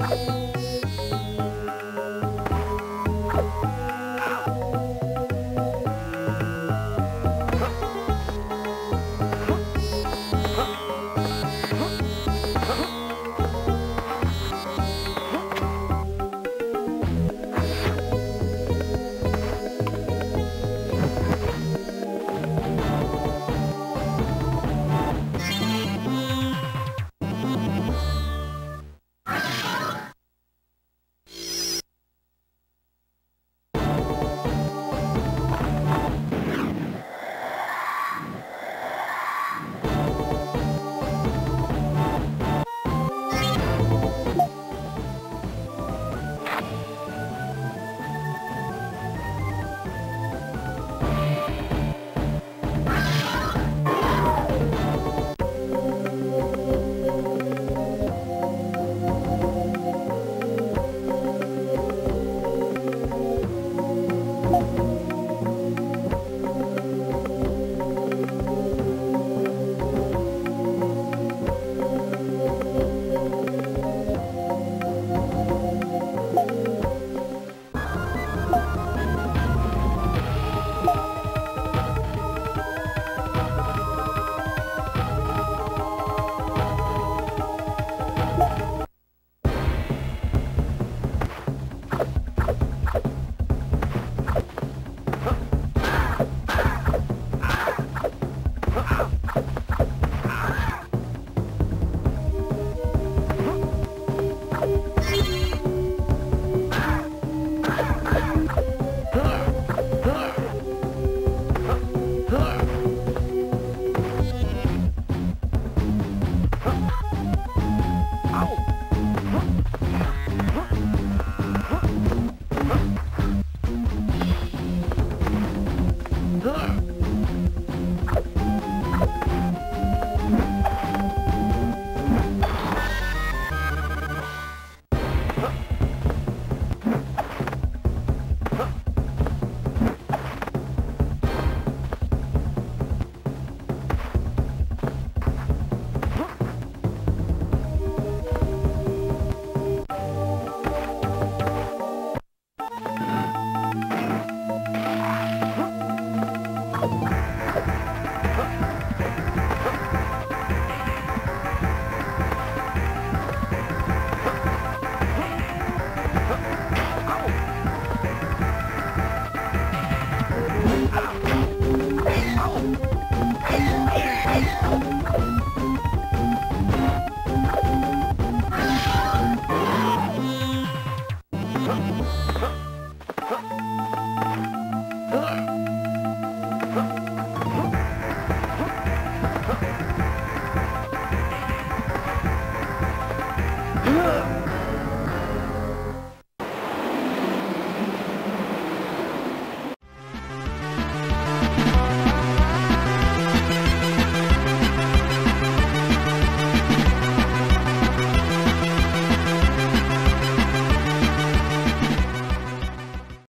心。Oh, my God.